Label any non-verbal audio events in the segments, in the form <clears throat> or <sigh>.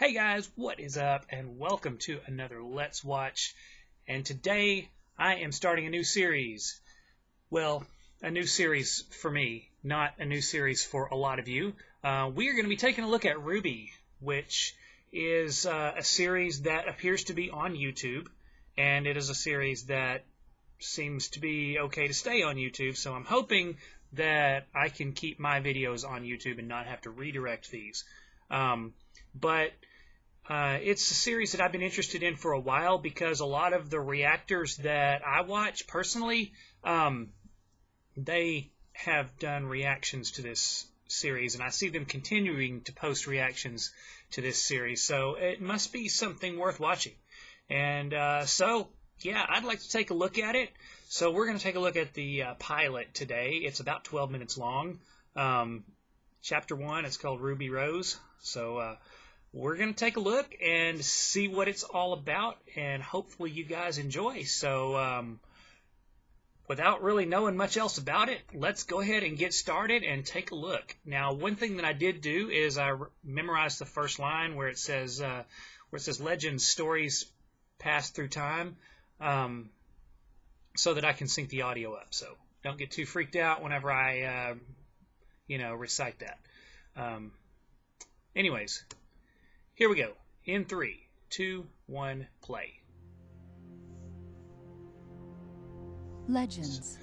Hey guys, what is up? And welcome to another Let's Watch. And today I am starting a new series. Well, a new series for me, not a new series for a lot of you. Uh, we are going to be taking a look at RWBY, which is uh, a series that appears to be on YouTube, and it is a series that seems to be okay to stay on YouTube. So I'm hoping that I can keep my videos on YouTube and not have to redirect these. Um, but uh, it's a series that I've been interested in for a while because a lot of the reactors that I watch personally, um, they have done reactions to this series, and I see them continuing to post reactions to this series. So it must be something worth watching. And uh, so, yeah, I'd like to take a look at it. So we're going to take a look at the uh, pilot today. It's about 12 minutes long. Um, chapter one, it's called Ruby Rose. So uh, we're going to take a look and see what it's all about, and hopefully you guys enjoy. So, um, without really knowing much else about it, let's go ahead and get started and take a look. Now, one thing that I did do is I memorized the first line where it says, uh, where it says legends, stories pass through time, um, so that I can sync the audio up. So don't get too freaked out whenever I, uh, you know, recite that. Um, anyways, here we go. In three, two, one, play. Legends.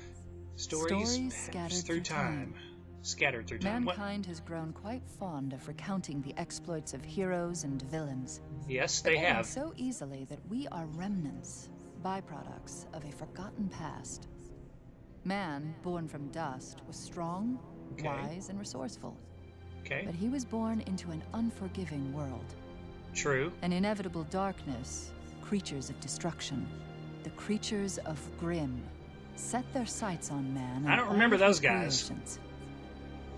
Stories, Stories scattered through time. time. Scattered through time. What? Mankind has grown quite fond of recounting the exploits of heroes and villains. Yes, they have. so easily that we are remnants, byproducts of a forgotten past. Man, born from dust, was strong, Okay. wise, and resourceful. Okay, But he was born into an unforgiving world. true. An inevitable darkness, creatures of destruction, the creatures of Grimm, set their sights on man. I don't remember those guys. creations.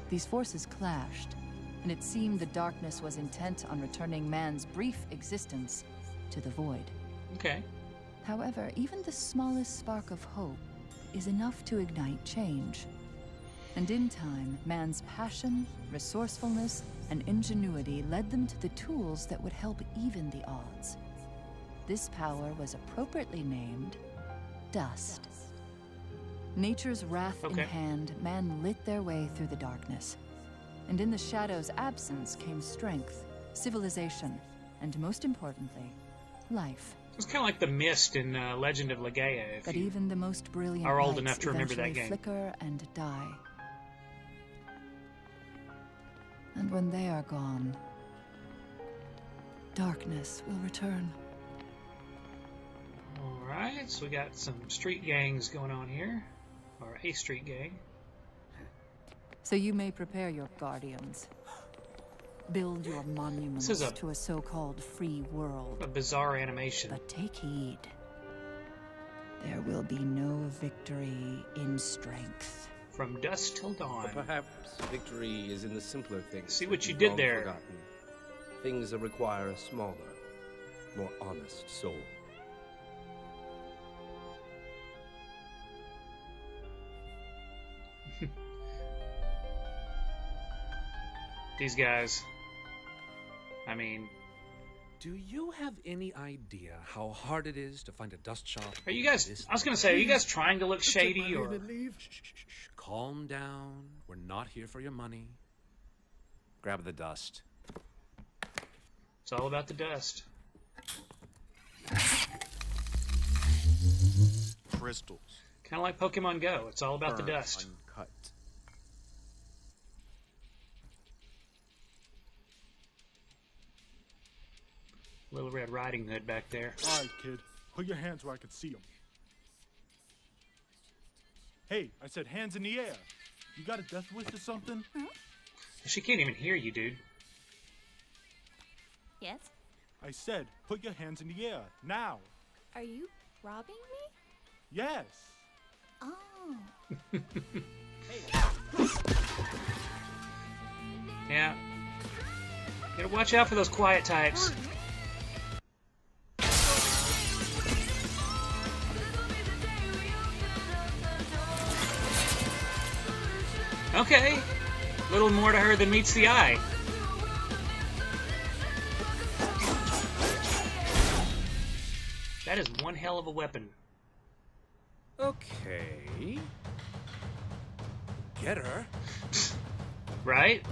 These forces clashed, and it seemed the darkness was intent on returning man's brief existence to the void. Okay, However, even the smallest spark of hope is enough to ignite change. And in time, man's passion, resourcefulness, and ingenuity led them to the tools that would help even the odds. This power was appropriately named Dust. Nature's wrath Okay. in hand, man lit their way through the darkness. And in the shadow's absence came strength, civilization, and most importantly, life. it's kind of like the mist in uh, Legend of Legaia. If But even the most brilliant are old enough to remember that game. flicker and die. And when they are gone, darkness will return. all right, so we got some street gangs going on here, or a street gang. So you may prepare your guardians. Build your monuments a- to a so-called free world. A bizarre animation. But take heed. There will be no victory in strength. From dusk till dawn. But perhaps victory is in the simpler things. See what you we've did long there. Forgotten. Things that require a smaller, more honest soul. <laughs> These guys. I mean, Do you have any idea how hard it is to find a dust shop? are you guys? I was gonna say, are you guys trying to look Just take my shady or? leave. Shh, shh, shh, shh. Calm down. We're not here for your money. Grab the dust. It's all about the dust. Crystals. Kind of like Pokemon Go. It's all about the dust. Uncut. Little Red Riding Hood back there. All right, kid. Put your hands where I can see them. Hey, I said hands in the air. You got a death wish or something? Hmm? She can't even hear you, dude. Yes? I said, put your hands in the air. Now. Are you robbing me? Yes. Oh. <laughs> Yeah. Gotta watch out for those quiet types. Okay. Little more to her than meets the eye. That is one hell of a weapon. Okay. Get her. <laughs> right?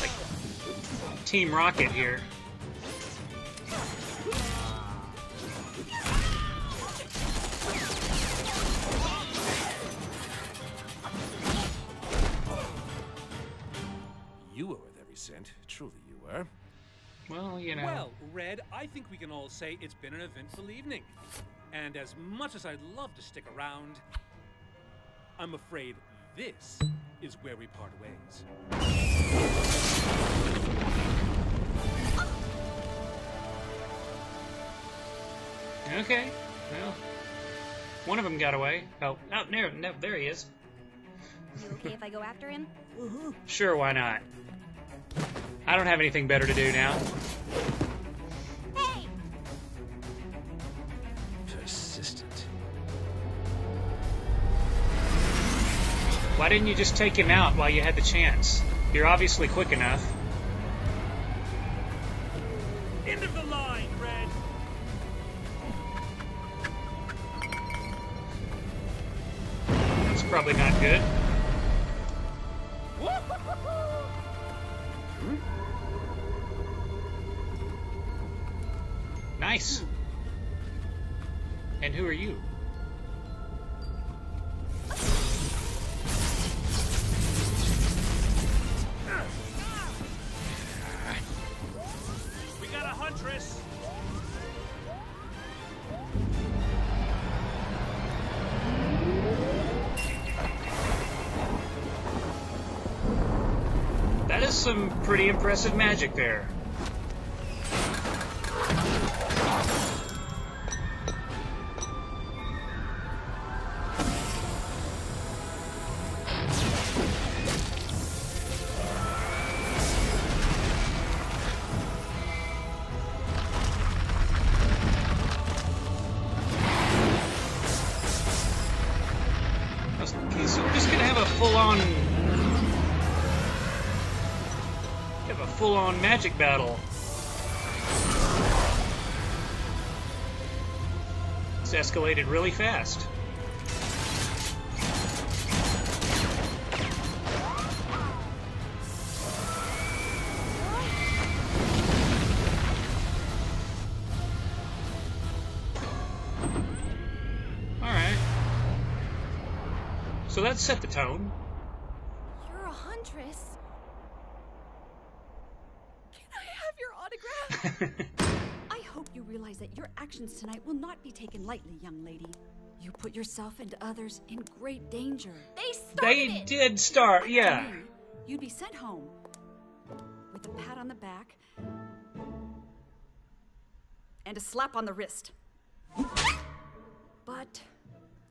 Like Team Rocket here. Were. Well, you know. Well, Red, I think we can all say it's been an eventful evening. And as much as I'd love to stick around, I'm afraid this is where we part ways. Okay. Well, one of them got away. Oh, no, there, no, there he is. You okay if I go after him? Sure, why not? I don't have anything better to do now. Hey! Persistent. Why didn't you just take him out while you had the chance? You're obviously quick enough. End of the line, Red. That's probably not good. Nice. And who are you? We got a huntress. That is some pretty impressive magic there. Full-on magic battle. It's escalated really fast. Alright. So that set the tone. You're a huntress. Can I have your autograph? I hope you realize that your actions tonight will not be taken lightly, young lady. You put yourself and others in great danger. They started they did start, To yeah. me, You'd be sent home with a pat on the back and a slap on the wrist. But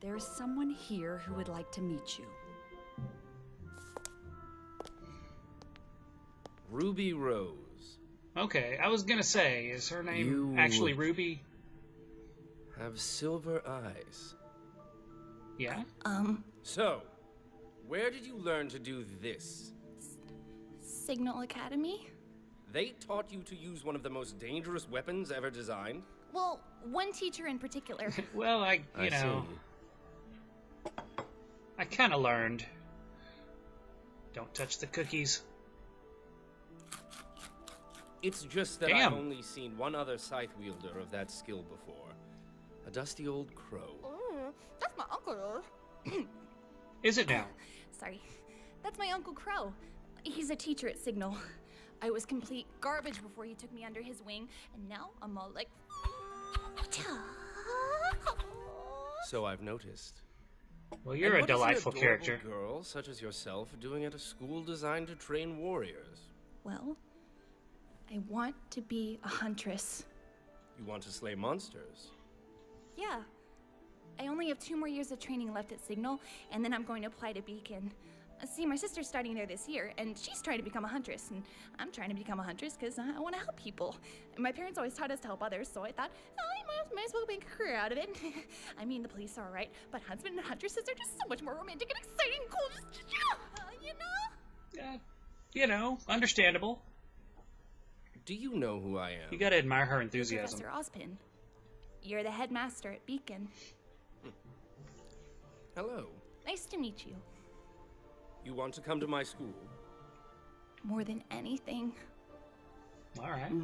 there is someone here who would like to meet you. Ruby Rose. Okay, I was gonna say, is her name You- actually Ruby? Have silver eyes. Yeah? Um, So, where did you learn to do this? Signal Academy? They taught you to use one of the most dangerous weapons ever designed? Well, one teacher in particular. <laughs> Well, I, you I know, see. I kind of learned. Don't touch the cookies. It's just that Damn. I've only seen one other scythe wielder of that skill before. A dusty old crow. Mm, that's my uncle. <clears throat> Is it now? <coughs> Sorry. That's my Uncle Qrow. He's a teacher at Signal. I was complete garbage before he took me under his wing, and now I'm all like. <sniffs> So I've noticed. Well, you're And a what is an delightful character. girl such as yourself doing at a school designed to train warriors. Well, I want to be a huntress. You want to slay monsters. Yeah. I only have two more years of training left at Signal, and then I'm going to apply to Beacon. See, my sister's starting there this year, and she's trying to become a huntress, and I'm trying to become a huntress because I want to help people. My parents always taught us to help others, so I thought, oh, I might, might as well make a career out of it. <laughs> I mean, the police are alright, but huntsmen and huntresses are just so much more romantic and exciting and cool. Just, uh, you know? Uh, you know, understandable. Do you know who I am? You gotta admire her You're enthusiasm. Professor Ozpin. You're the headmaster at Beacon. Hello. Nice to meet you. You want to come to my school? More than anything. All right. Hmm.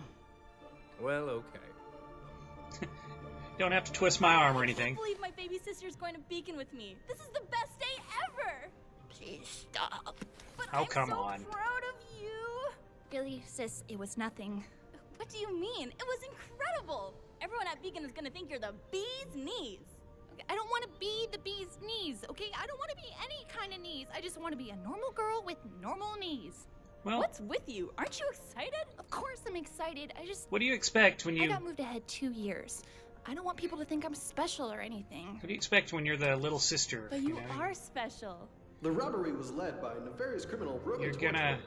Well, okay. <laughs> Don't have to twist my arm or anything. I anything. can't believe my baby sister's going to Beacon with me. This is the best day ever. Please stop. But Oh, I'm come so on. proud of you. Really, sis, it was nothing. What do you mean? It was incredible. Everyone at Beacon is going to think you're the bee's knees. Okay, I don't want to be the bee's knees, okay? I don't want to be any kind of knees. I just want to be a normal girl with normal knees. Well, What's with you? Aren't you excited? Of course I'm excited. I just what do you expect when you? I you got moved ahead two years. I don't want people to think I'm special or anything. what do you expect when you're the little sister? But you know? are special. The robbery was led by a nefarious criminal Rogan You're gonna-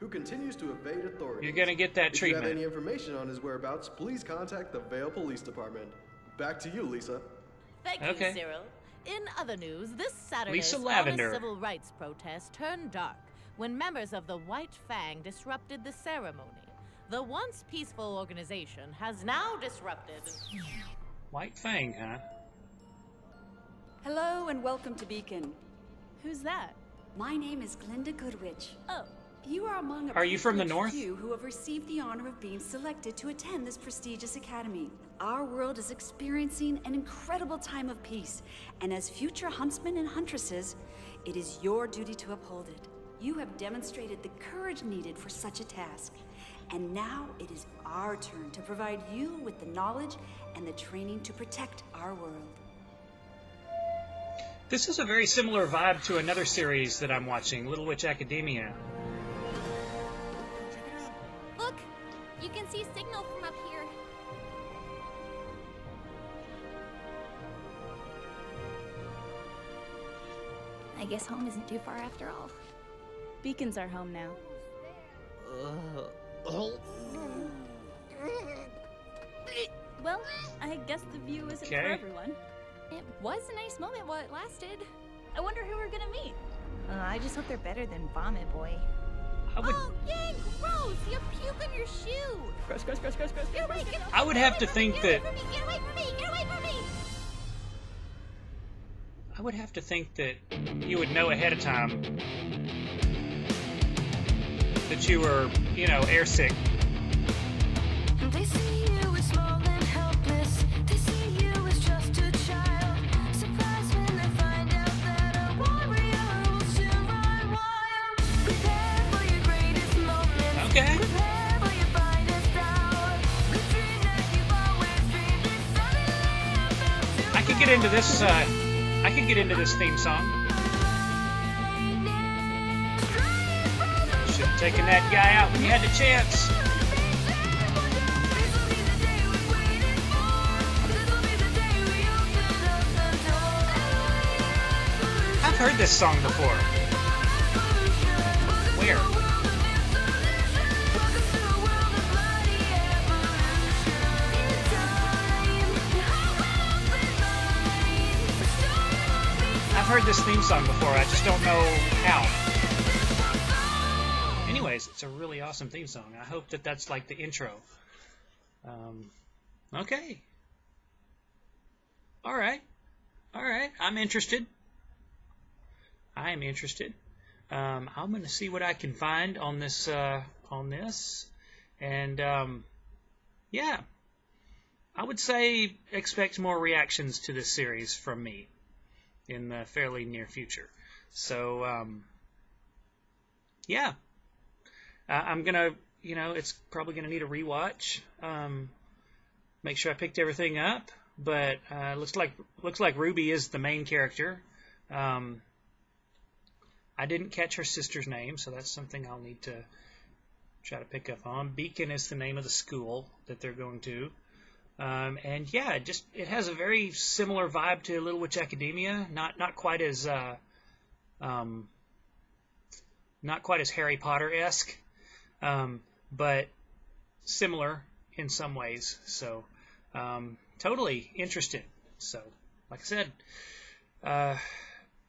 who continues to evade authority. You're gonna get that If you have any information on his whereabouts, please contact the Vale Police Department. Back to you, Lisa. Thank Okay. you, Cyril. In other news, this Saturday's Lisa Lavender. civil rights protest turned dark when members of the White Fang disrupted the ceremony. The once peaceful organization has now disrupted. White Fang, huh? Hello and welcome to Beacon. Who's that? My name is Glynda Goodwitch. Oh, You are among a Are you from the north? few who have received the honor of being selected to attend this prestigious academy. Our world is experiencing an incredible time of peace, and as future huntsmen and huntresses, it is your duty to uphold it. You have demonstrated the courage needed for such a task, and now it is our turn to provide you with the knowledge and the training to protect our world. This is a very similar vibe to another series that I'm watching, Little Witch Academia. See signal from up here. I guess home isn't too far after all. Beacon's our home now. Well, I guess the view isn't for everyone. It was a nice moment while it lasted. I wonder who we're gonna meet. Uh, I just hope they're better than Vomit Boy. I would Oh, yay, gross! You have puke on your shoe! Gross, gross, gross, gross, gross. Get away, get away! I would have to think Get away that from me, get away from me! Get away from me! I would have to think that you would know ahead of time that you were, you know, airsick. They get into this. Uh, I could get into this theme song. Should have taken that guy out when you had the chance. I've heard this song before. Where? I've heard this theme song before. I just don't know how. Anyways, it's a really awesome theme song. I hope that that's like the intro. Um, okay. All right. All right. I'm interested. I am interested. Um, I'm going to see what I can find on this. Uh, on this, and um, yeah, I would say expect more reactions to this series from me in the fairly near future. So um, yeah, uh, I'm gonna, you know, it's probably gonna need a rewatch. Um, make sure I picked everything up, but uh, looks like looks like Ruby is the main character. Um, I didn't catch her sister's name, so that's something I'll need to try to pick up on. Beacon is the name of the school that they're going to. Um, and yeah, it just it has a very similar vibe to Little Witch Academia. Not not quite as uh, um, not quite as Harry Potter esque, um, but similar in some ways. So um, totally interested. So like I said, uh,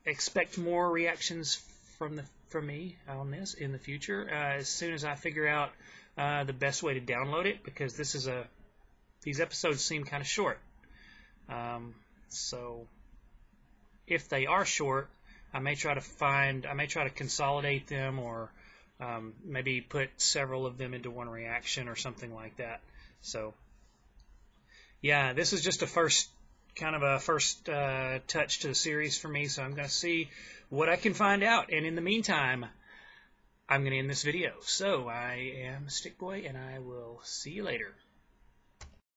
expect more reactions from the from me on this in the future uh, as soon as I figure out uh, the best way to download it because this is a these episodes seem kind of short. Um, so if they are short, I may try to find I may try to consolidate them or um, maybe put several of them into one reaction or something like that. So yeah, this is just a first kind of a first uh, touch to the series for me. So I'm going to see what I can find out. And in the meantime, I'm going to end this video. So I am Stick Boy, and I will see you later.